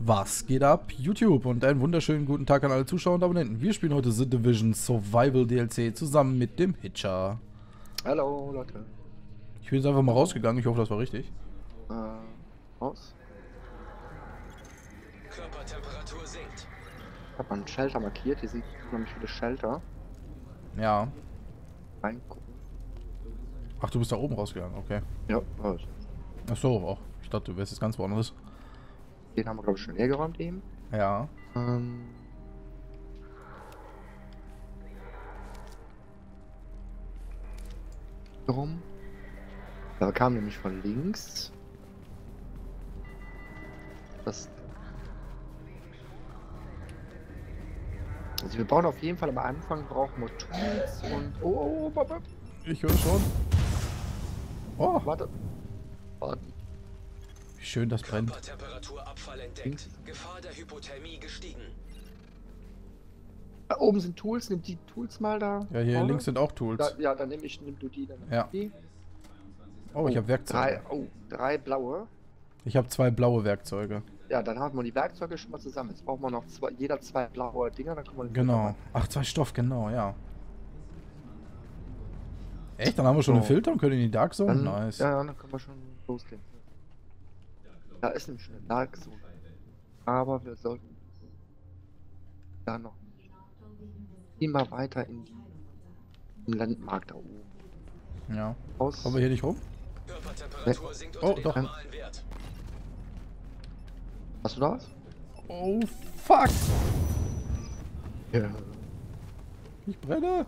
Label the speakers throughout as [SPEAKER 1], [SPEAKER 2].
[SPEAKER 1] Was geht ab? YouTube und einen wunderschönen guten Tag an alle Zuschauer und Abonnenten. Wir spielen heute The Division Survival DLC zusammen mit dem Hitcher.
[SPEAKER 2] Hallo Leute.
[SPEAKER 1] Ich bin jetzt einfach mal rausgegangen, ich hoffe, das war richtig.
[SPEAKER 2] Äh, raus.
[SPEAKER 3] Körpertemperatur sinkt.
[SPEAKER 2] Ich hab mal einen Shelter markiert. Hier sind nämlich viele Shelter.
[SPEAKER 1] Ja.
[SPEAKER 2] Reingucken.
[SPEAKER 1] Ach, du bist da oben rausgegangen, okay.
[SPEAKER 2] Ja, raus.
[SPEAKER 1] Ach so, auch. Ich dachte, du wärst jetzt ganz woanders.
[SPEAKER 2] Den haben wir glaube ich schon leer geräumt eben.
[SPEAKER 1] Ja.
[SPEAKER 2] Ähm. Warum? Da kam nämlich von links. Das. Also wir brauchen auf jeden Fall am Anfang brauchen wir Tools und. Oh, oh, oh, warte,
[SPEAKER 1] Ich höre schon. Oh,
[SPEAKER 2] warte. Warte.
[SPEAKER 1] Schön das brennt.
[SPEAKER 3] Körpertemperaturabfall entdeckt. Gefahr der Hypothermie gestiegen.
[SPEAKER 2] Da oben sind Tools, nimm die Tools mal da.
[SPEAKER 1] Ja, hier
[SPEAKER 2] vorne.
[SPEAKER 1] links sind auch
[SPEAKER 2] Da,
[SPEAKER 1] Tools.
[SPEAKER 2] ja, dann nimm ich, nimm du die, dann
[SPEAKER 1] Ja.
[SPEAKER 2] die.
[SPEAKER 1] Oh, ich habe
[SPEAKER 2] Drei,
[SPEAKER 1] Werkzeuge.
[SPEAKER 2] oh, drei blaue.
[SPEAKER 1] Ich habe zwei blaue Werkzeuge.
[SPEAKER 2] Ja, dann haben wir die Werkzeuge schon mal zusammen. Jetzt brauchen wir noch zwei, jeder zwei blaue Dinger, dann können wir
[SPEAKER 1] Genau. Ach, zwei Stoff, genau, ja. Echt? Dann haben wir schon einen
[SPEAKER 2] So.
[SPEAKER 1] Filter und können in die Dark Zone?
[SPEAKER 2] Dann,
[SPEAKER 1] nice.
[SPEAKER 2] Ja, dann können wir schon losgehen. Da ist nämlich eine Dark Zone. Aber wir sollten da noch nicht. Immer weiter in die, im Landmarkt da oben.
[SPEAKER 1] Ja.
[SPEAKER 2] Aus.
[SPEAKER 1] Kommen wir hier nicht rum?
[SPEAKER 3] Körpertemperatur sinkt
[SPEAKER 1] Oh, doch.
[SPEAKER 3] den normalen Wert.
[SPEAKER 2] Hast du da was?
[SPEAKER 1] Oh, fuck!
[SPEAKER 2] Ja.
[SPEAKER 1] Ich brenne!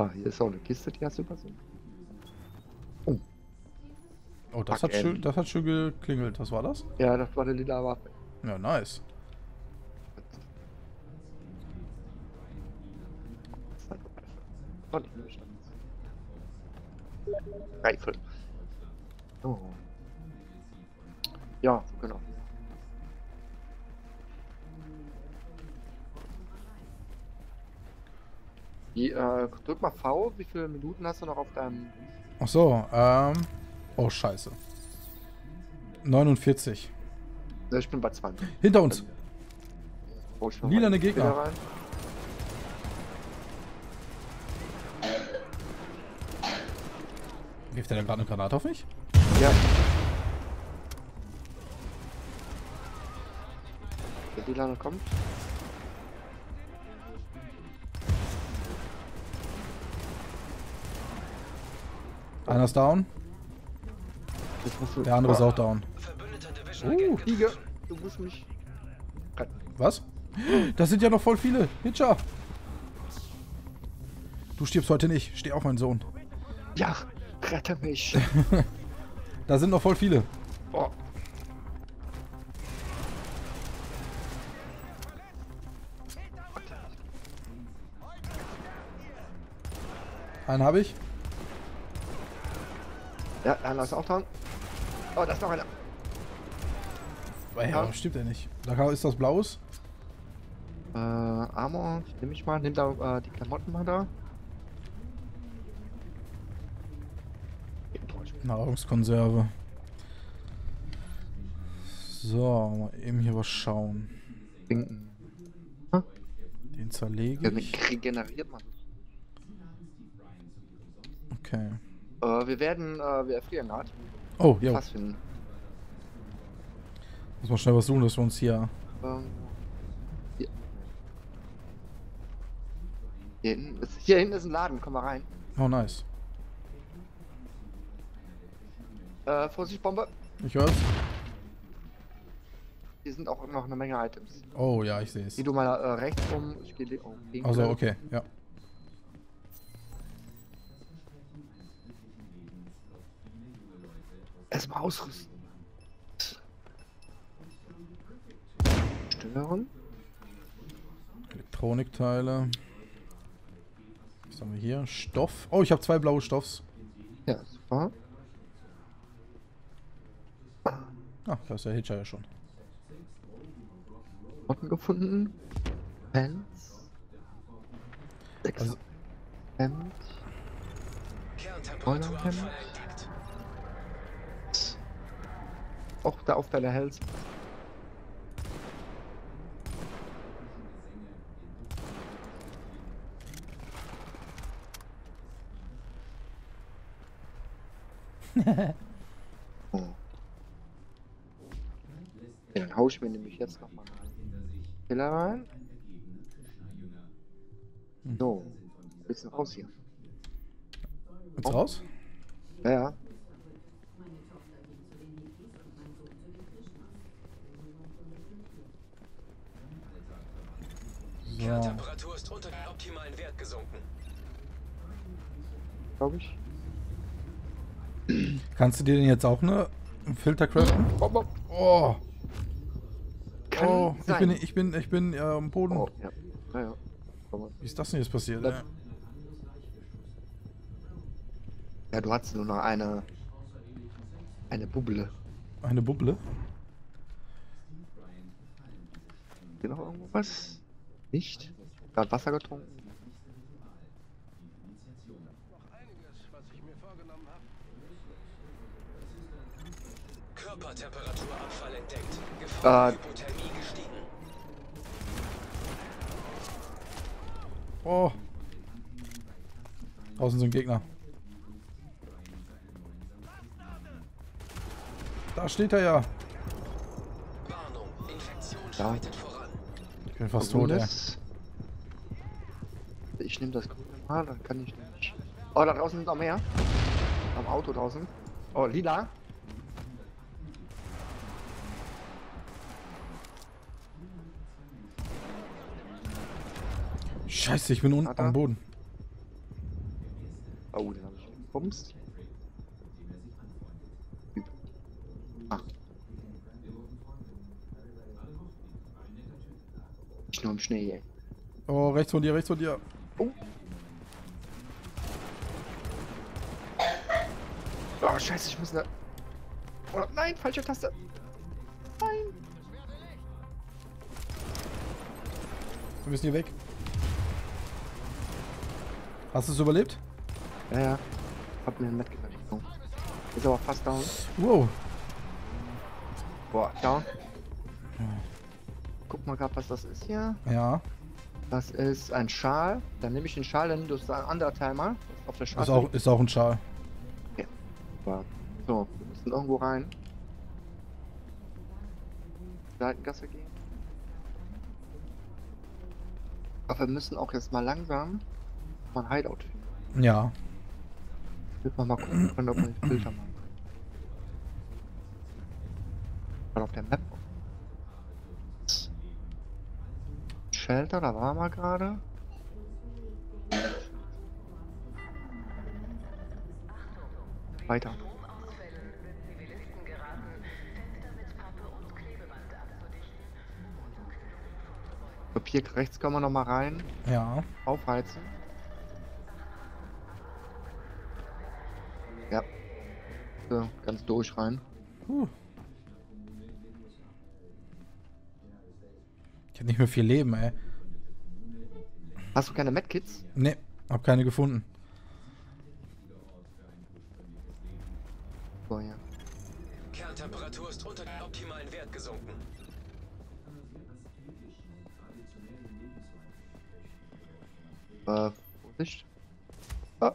[SPEAKER 2] Ah, hier ist auch eine Kiste, die hast du übersehen.
[SPEAKER 1] Oh, das
[SPEAKER 2] Fuck,
[SPEAKER 1] hat, schön, das hat schön geklingelt. Was war das?
[SPEAKER 2] Ja, das war eine lila Waffe.
[SPEAKER 1] Ja, nice.
[SPEAKER 2] Oh. Rifle. Oh. Ja, genau. Äh, drück mal V, wie viele Minuten hast du noch auf deinem...
[SPEAKER 1] Ach so, ähm. Oh, scheiße. 49.
[SPEAKER 2] Ja, Ich bin bei 20.
[SPEAKER 1] Hinter uns.
[SPEAKER 2] Mal
[SPEAKER 1] Lilane
[SPEAKER 2] die
[SPEAKER 1] Gegner.
[SPEAKER 2] Rein.
[SPEAKER 1] Wirft der da gerade eine Granate auf mich?
[SPEAKER 2] Ja. Der Lilane kommt.
[SPEAKER 1] Einer ist down. Der andere ist auch down.
[SPEAKER 2] Uh,
[SPEAKER 3] getroffen.
[SPEAKER 2] Du musst mich...
[SPEAKER 1] Was? Das sind ja noch voll viele. Hitcher! Du stirbst heute nicht. Steh auf, mein Sohn.
[SPEAKER 2] Ja, rette mich.
[SPEAKER 1] Da sind noch voll viele.
[SPEAKER 2] Oh.
[SPEAKER 1] Einen habe ich.
[SPEAKER 2] Ja, einer ist auch dran. Oh, da ist noch einer.
[SPEAKER 1] Ja. warum stimmt er nicht? Da ist das Blaues.
[SPEAKER 2] Äh, Armor, nehme ich mal. Nimm da äh, die Klamotten mal da.
[SPEAKER 1] Nahrungskonserve. So, mal eben hier was schauen.
[SPEAKER 2] Trinken.
[SPEAKER 1] Den zerlege
[SPEAKER 2] Ja,
[SPEAKER 1] ich.
[SPEAKER 2] regeneriert man.
[SPEAKER 1] Okay.
[SPEAKER 2] Äh, wir werden, äh, wir erfrieren gerade.
[SPEAKER 1] Oh, ja.
[SPEAKER 2] Was finden.
[SPEAKER 1] Muss mal schnell was suchen, dass wir uns hier.
[SPEAKER 2] Ähm, hier. Hier hinten, ist, hier hinten ist ein Laden, komm mal rein.
[SPEAKER 1] Oh, nice.
[SPEAKER 2] Äh, Vorsicht, Bombe.
[SPEAKER 1] Ich hör's.
[SPEAKER 2] Hier sind auch noch eine Menge Items.
[SPEAKER 1] Oh, ja, ich sehe es.
[SPEAKER 2] Geh du mal äh, rechts rum, ich gehe oh, links.
[SPEAKER 1] Also, okay, ja.
[SPEAKER 2] Erstmal ausrüsten. Stören.
[SPEAKER 1] Elektronikteile. Was haben wir hier? Stoff. Oh, ich habe zwei blaue Stoffs.
[SPEAKER 2] Ja, super.
[SPEAKER 1] Ah, da ist der Hitcher ja schon.
[SPEAKER 2] Klamotten gefunden. Pants. Sechs
[SPEAKER 1] Also-
[SPEAKER 2] Hemd. Hemd. Auch da auf deine Hälse. oh. Ja, dann hau ich mir nämlich jetzt nochmal einen Killer rein. So, bisschen raus hier.
[SPEAKER 1] Jetzt raus?
[SPEAKER 2] Ja, ja.
[SPEAKER 1] So.
[SPEAKER 3] Kerntemperatur ist unter den optimalen Wert gesunken.
[SPEAKER 2] Glaube ich.
[SPEAKER 1] Kannst du dir denn jetzt auch eine Filter craften?
[SPEAKER 2] Oh, oh.
[SPEAKER 1] Oh,
[SPEAKER 2] Kann
[SPEAKER 1] oh ich
[SPEAKER 2] sein.
[SPEAKER 1] bin, ich bin, ich bin äh, am Boden.
[SPEAKER 2] Oh, ja. Ja, ja.
[SPEAKER 1] Wie ist das denn jetzt passiert?
[SPEAKER 2] Das- Ja, du hattest nur noch eine. Eine Bubble.
[SPEAKER 1] Eine Bubble?
[SPEAKER 2] Hier noch irgendwo was? Nicht? Gerade Wasser getrunken?
[SPEAKER 3] Körpertemperaturabfall entdeckt. Gefahr
[SPEAKER 2] Äh.
[SPEAKER 3] Hypothermie gestiegen.
[SPEAKER 1] Oh. Draußen sind Gegner. Da steht er ja.
[SPEAKER 3] Warnung. Infektion
[SPEAKER 2] Ja.
[SPEAKER 3] schreitet
[SPEAKER 1] bin fast tot, ey.
[SPEAKER 2] Ich nehme das grüne mal, dann kann ich nicht. Oh, da draußen sind noch mehr. Am Auto draußen. Oh, lila.
[SPEAKER 1] Scheiße, ich bin unten am Boden.
[SPEAKER 2] Oh, den habe ich gebumst. Schnee, ey.
[SPEAKER 1] Oh, rechts von dir, rechts von dir.
[SPEAKER 2] Oh. Oh, scheiße, ich muss ne... Oh, nein, falsche Taste. Nein.
[SPEAKER 1] Wir müssen hier weg. Hast du es überlebt?
[SPEAKER 2] Ja, ja. Hab mir ein Medkit. Ist aber fast down.
[SPEAKER 1] Wow.
[SPEAKER 2] Boah, down. Guck mal grad, was das ist hier.
[SPEAKER 1] Ja.
[SPEAKER 2] Das ist ein Schal. Dann nehme ich den Schal, dann das ist ein anderer Teil mal. Auf der Schal.
[SPEAKER 1] Ist auch, ist auch ein Schal.
[SPEAKER 2] So, wir müssen irgendwo rein. Seitengasse gehen. Aber wir müssen auch jetzt mal langsam mal ein Hideout finden.
[SPEAKER 1] Ja.
[SPEAKER 2] Damit wir mal gucken können, ob wir Filter machen. Mal auf der Map. Shelter, da waren wir gerade. Weiter. Glaub, hier rechts können wir noch mal rein.
[SPEAKER 1] Ja.
[SPEAKER 2] Aufheizen. Ja. So, ganz durch rein.
[SPEAKER 1] Puh. Ich hab nicht mehr viel Leben, ey.
[SPEAKER 2] Hast du keine Medkits?
[SPEAKER 1] Ne, hab keine gefunden.
[SPEAKER 2] So, ja.
[SPEAKER 3] Kerntemperatur ist unter den optimalen Wert gesunken.
[SPEAKER 2] Äh, Vorsicht. Ah,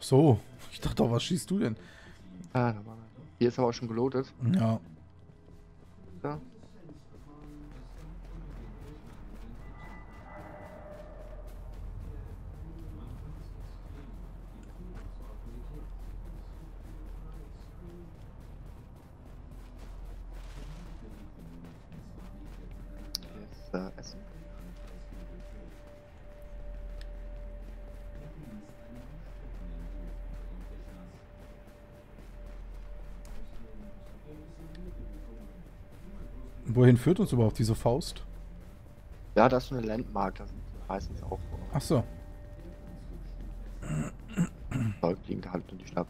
[SPEAKER 1] So. Ich dachte doch, was schießt du denn?
[SPEAKER 2] ah, da war er. Hier ist aber auch schon geloadet.
[SPEAKER 1] Ja.
[SPEAKER 2] Ja. Jetzt äh,
[SPEAKER 1] Wohin führt uns überhaupt diese Faust?
[SPEAKER 2] Ja, das ist eine Landmark, das sind meistens auch
[SPEAKER 1] Ach so.
[SPEAKER 2] Säuglinge halt in die Stadt.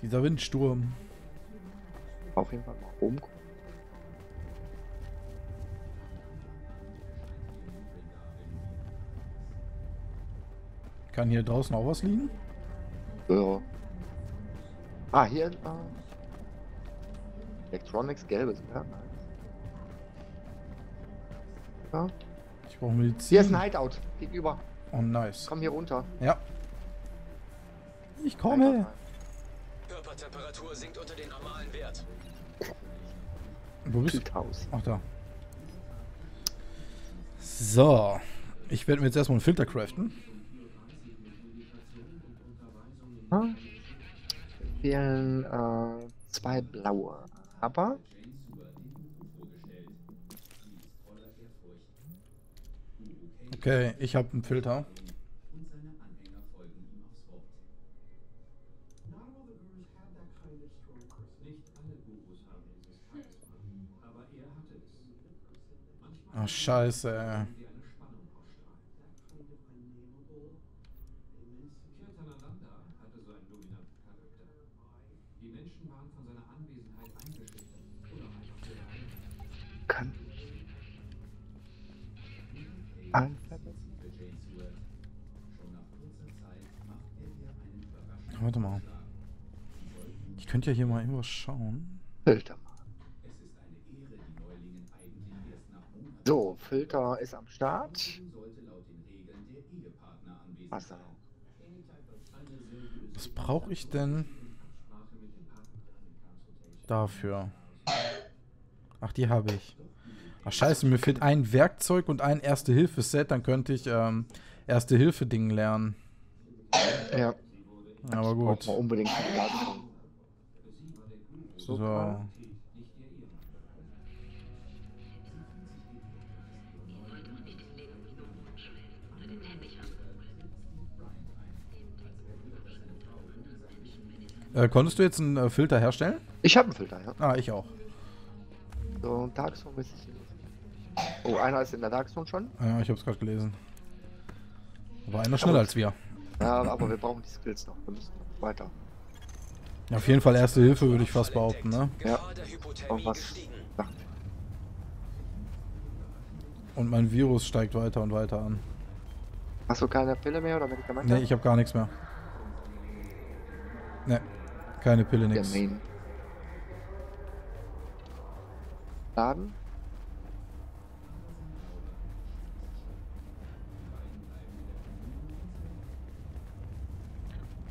[SPEAKER 1] Dieser Windsturm.
[SPEAKER 2] Auf jeden Fall mal oben gucken.
[SPEAKER 1] Kann hier draußen auch was liegen?
[SPEAKER 2] Ja. Ah, hier. Äh, Electronics gelbes. Ja, nice. Ja.
[SPEAKER 1] Ich brauche Medizin.
[SPEAKER 2] Hier ist ein Hideout. Gegenüber.
[SPEAKER 1] Oh, nice.
[SPEAKER 2] Komm hier runter.
[SPEAKER 1] Ja. Ich komme.
[SPEAKER 3] Körpertemperatur sinkt unter den normalen Wert.
[SPEAKER 1] Wo bist du? Ach, da. So. Ich werde mir jetzt erstmal einen Filter craften.
[SPEAKER 2] Fehlen äh, zwei blaue. Aber
[SPEAKER 1] Okay, ich habe einen Filter. Ach, scheiße. Ja hier mal irgendwas schauen.
[SPEAKER 2] Filter mal. So, Filter ist am Start. Wasser.
[SPEAKER 1] Was brauche ich denn dafür? Ach, die habe ich. Ach scheiße, mir fehlt ein Werkzeug und ein Erste-Hilfe-Set, dann könnte ich ähm, Erste-Hilfe-Ding lernen.
[SPEAKER 2] Ja,
[SPEAKER 1] Aber
[SPEAKER 2] braucht
[SPEAKER 1] gut.
[SPEAKER 2] man unbedingt Ladung.
[SPEAKER 1] So. Äh, konntest du jetzt einen äh, Filter herstellen?
[SPEAKER 2] Ich habe einen Filter, ja.
[SPEAKER 1] Ah, ich auch.
[SPEAKER 2] So, Dark Zone ist hier. Oh, einer ist in der Dark Zone schon.
[SPEAKER 1] Ja, ich habe es gerade gelesen. Aber einer schneller als wir.
[SPEAKER 2] Ja, aber wir brauchen die Skills noch. Wir müssen noch weiter.
[SPEAKER 1] Ja, auf jeden Fall Erste Hilfe würde ich fast behaupten, ne?
[SPEAKER 2] Auch
[SPEAKER 3] Hypothermie
[SPEAKER 2] was.
[SPEAKER 1] Und mein Virus steigt weiter und weiter an.
[SPEAKER 2] Hast du keine Pille mehr oder Medikamente?
[SPEAKER 1] Ne, ich habe gar nichts mehr. Ne, keine Pille, nix.
[SPEAKER 2] Main. Laden.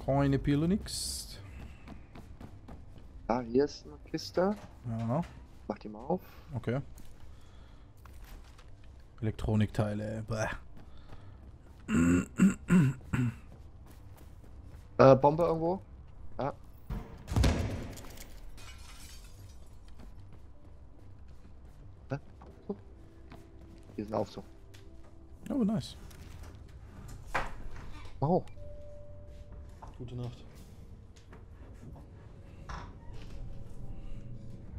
[SPEAKER 1] Keine Pille, nix.
[SPEAKER 2] Da, hier ist eine Kiste.
[SPEAKER 1] Ja,
[SPEAKER 2] Mach die mal auf.
[SPEAKER 1] okay. Elektronikteile, bäh.
[SPEAKER 2] Äh, Bombe irgendwo. Ja. Hä? So. Hier sind Aufzug.
[SPEAKER 1] Oh, nice.
[SPEAKER 2] Hoch.
[SPEAKER 1] Gute Nacht.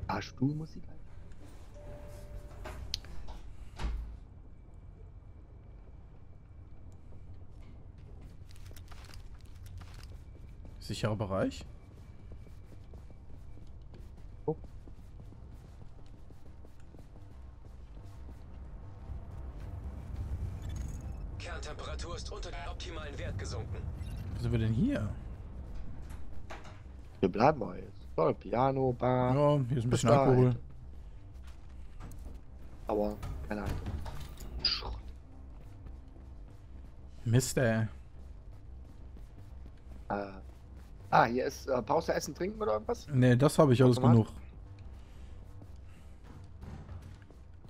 [SPEAKER 2] Ah, Stuhlmusik.
[SPEAKER 1] Sicherer Bereich?
[SPEAKER 2] Oh.
[SPEAKER 3] Kerntemperatur ist unter den optimalen Wert gesunken.
[SPEAKER 1] Wo sind wir denn hier?
[SPEAKER 2] Wir bleiben mal jetzt. So, Piano, Bar.
[SPEAKER 1] Ja, hier ist ein bisschen
[SPEAKER 2] Bis
[SPEAKER 1] Alkohol.
[SPEAKER 2] dahin. Aber keine Ahnung. Schrott.
[SPEAKER 1] Mist, ey.
[SPEAKER 2] Äh. Ah, hier ist äh, Pause, Essen, Trinken oder irgendwas?
[SPEAKER 1] Ne, das habe ich alles
[SPEAKER 2] Automat?
[SPEAKER 1] genug.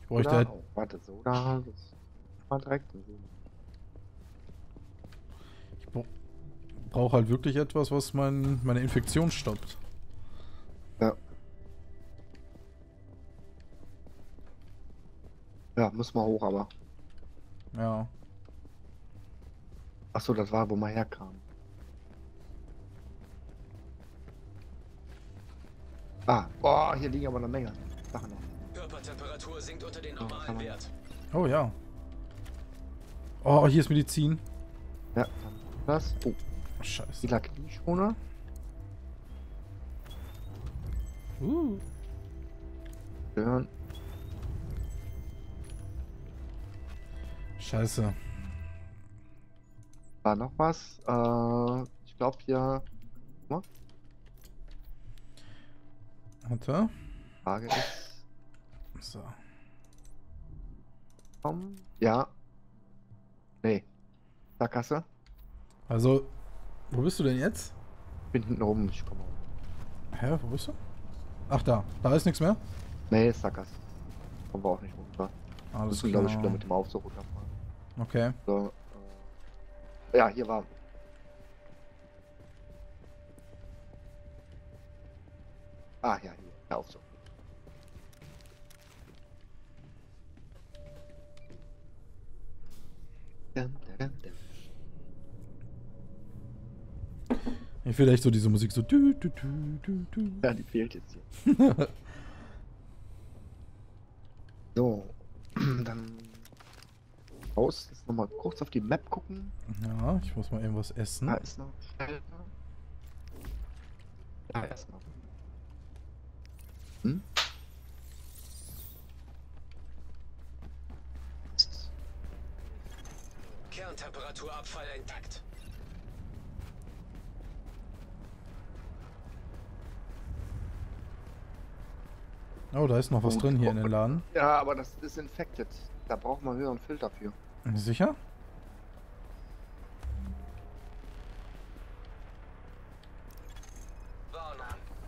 [SPEAKER 1] Ich bräuchte
[SPEAKER 2] Oder?
[SPEAKER 1] halt,
[SPEAKER 2] Oh, warte, so. Da, das mal direkt.
[SPEAKER 1] ich brauche halt wirklich etwas, was mein, meine Infektion stoppt.
[SPEAKER 2] Ja. Ja, muss mal hoch, aber.
[SPEAKER 1] Ja.
[SPEAKER 2] Achso, das war, wo man herkam. Ah, boah, hier liegen aber eine Menge. Sachen noch.
[SPEAKER 3] Körpertemperatur sinkt unter den normalen
[SPEAKER 2] man-
[SPEAKER 3] Wert.
[SPEAKER 1] Oh ja. Oh, hier ist Medizin.
[SPEAKER 2] Ja, dann das. Oh,
[SPEAKER 1] Oh, scheiße.
[SPEAKER 2] lila Knieschoner.
[SPEAKER 1] Uh.
[SPEAKER 2] Hören.
[SPEAKER 1] Scheiße.
[SPEAKER 2] War noch was? Äh, ich glaube hier.
[SPEAKER 1] Warte.
[SPEAKER 2] Frage ist.
[SPEAKER 1] So.
[SPEAKER 2] Komm. Ja. Nee. Sackgasse.
[SPEAKER 1] Also, wo bist du denn jetzt?
[SPEAKER 2] Bin hinten rum. Ich komme.
[SPEAKER 1] Hä, wo bist du? Ach, da. Da ist nichts mehr?
[SPEAKER 2] Nee, Sackgasse. Kommen wir auch nicht runter.
[SPEAKER 1] Alles
[SPEAKER 2] Müssen, glaube ich,
[SPEAKER 1] klar.
[SPEAKER 2] wieder mit dem Aufzug runterfahren.
[SPEAKER 1] Okay.
[SPEAKER 2] So, äh, ja, hier war. Ah, ja, hier. Der Aufzug. Dum, dum, dum.
[SPEAKER 1] Ich will echt so diese Musik so. Du, du, du, du, du.
[SPEAKER 2] Ja, die fehlt jetzt hier. so, dann raus. Jetzt nochmal kurz auf die Map gucken.
[SPEAKER 1] Ja, ich muss mal irgendwas essen.
[SPEAKER 2] Da ist noch. Da ist noch. Hm?
[SPEAKER 3] Kerntemperaturabfall intakt.
[SPEAKER 1] Oh, da ist noch was drin hier in den Laden.
[SPEAKER 2] Ja, aber das ist infected. Da braucht man höheren Filter für.
[SPEAKER 1] Sicher?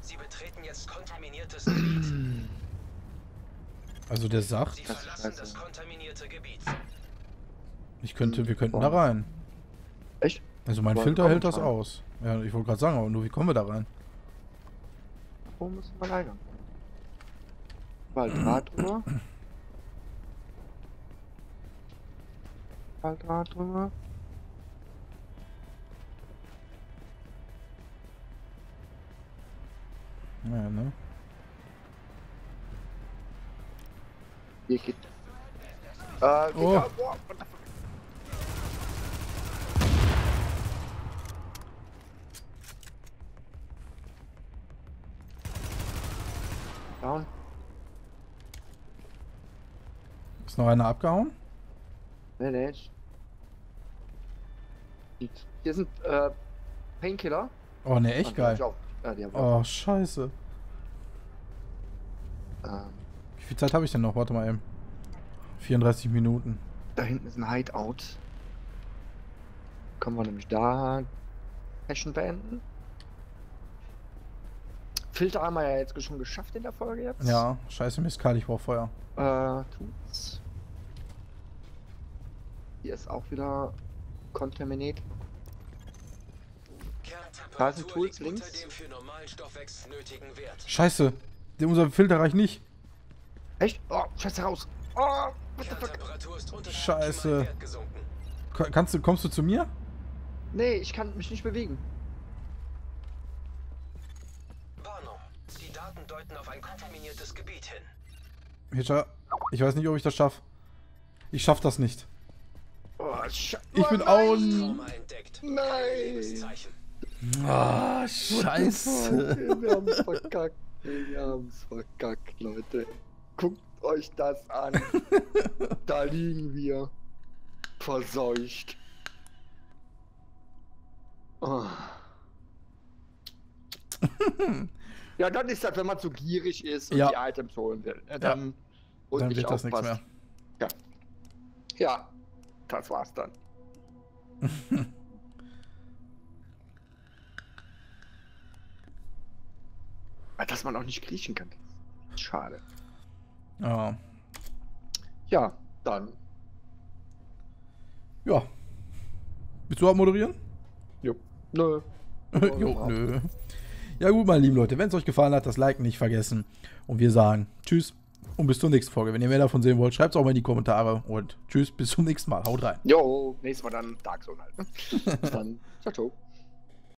[SPEAKER 3] Sie betreten jetzt kontaminiertes Gebiet.
[SPEAKER 1] Also der sagt,
[SPEAKER 3] Sie
[SPEAKER 2] Das ist
[SPEAKER 3] verlassen das kontaminierte Gebiet.
[SPEAKER 1] ich könnte, wir könnten da rein.
[SPEAKER 2] Echt?
[SPEAKER 1] Also mein Filter hält das
[SPEAKER 2] rein.
[SPEAKER 1] aus. Ja, ich wollte gerade sagen, aber nur wie kommen wir da rein?
[SPEAKER 2] Wo müssen wir rein? Bald Draht drüber. Bald Draht drüber.
[SPEAKER 1] Ja, ne?
[SPEAKER 2] Hier geht. Äh,
[SPEAKER 1] Oh.
[SPEAKER 2] Fuck? Down.
[SPEAKER 1] Ist noch einer abgehauen?
[SPEAKER 2] Nee, nee. Hier sind äh, Painkiller.
[SPEAKER 1] Oh, ne, echt geil.
[SPEAKER 2] Ja, auch.
[SPEAKER 1] Oh, scheiße.
[SPEAKER 2] Ähm,
[SPEAKER 1] Wie viel Zeit habe ich denn noch? Warte mal eben. 34 Minuten.
[SPEAKER 2] da hinten ist ein Hideout. Können wir nämlich da Session beenden. Filter haben wir ja jetzt schon geschafft in der Folge jetzt.
[SPEAKER 1] Ja, scheiße, Mist, Karl, ich brauch Feuer.
[SPEAKER 2] Äh, tut's. Hier ist auch wieder Contaminate. Da ist ein
[SPEAKER 3] Kerntemperatur
[SPEAKER 2] Tools links.
[SPEAKER 1] Scheiße, der, unser Filter reicht nicht.
[SPEAKER 2] Echt? Oh, scheiße raus. Oh, what the fuck?
[SPEAKER 1] Scheiße. Kannst du, kommst du zu mir?
[SPEAKER 2] Nee, ich kann mich nicht bewegen.
[SPEAKER 3] Warnung. Die Daten deuten auf ein kontaminiertes Gebiet hin.
[SPEAKER 1] Hitcher, ich weiß nicht, ob ich das schaff. Ich schaff das nicht.
[SPEAKER 2] Oh,
[SPEAKER 1] Ich bin
[SPEAKER 2] oh,
[SPEAKER 1] auch
[SPEAKER 2] nein.
[SPEAKER 3] Entdeckt.
[SPEAKER 2] Nein.
[SPEAKER 1] Ah,
[SPEAKER 2] Okay, wir haben's verkackt. Wir haben's verkackt, Leute. Guckt euch das an. da liegen wir. Verseucht. Oh. ja, dann ist das, wenn man zu gierig ist und
[SPEAKER 1] Ja.
[SPEAKER 2] die Items holen will. ne, Dann, und
[SPEAKER 1] Dann
[SPEAKER 2] nicht
[SPEAKER 1] wird das nichts mehr.
[SPEAKER 2] Ja. Ja, das war's dann. Ah, Dass man auch nicht kriechen kann. Schade.
[SPEAKER 1] Ja.
[SPEAKER 2] Ja, dann.
[SPEAKER 1] Ja. Willst du abmoderieren?
[SPEAKER 2] Jo. Nö.
[SPEAKER 1] jo, nö. Ja gut, meine lieben Leute, wenn es euch gefallen hat, das Like nicht vergessen. Und wir sagen Tschüss und bis zur nächsten Folge. Wenn ihr mehr davon sehen wollt, schreibt es auch mal in die Kommentare. Und Tschüss, bis zum nächsten Mal. Haut rein.
[SPEAKER 2] Jo, nächstes Mal dann Dark Zone halt. Ne? Bis dann. Ciao, ciao.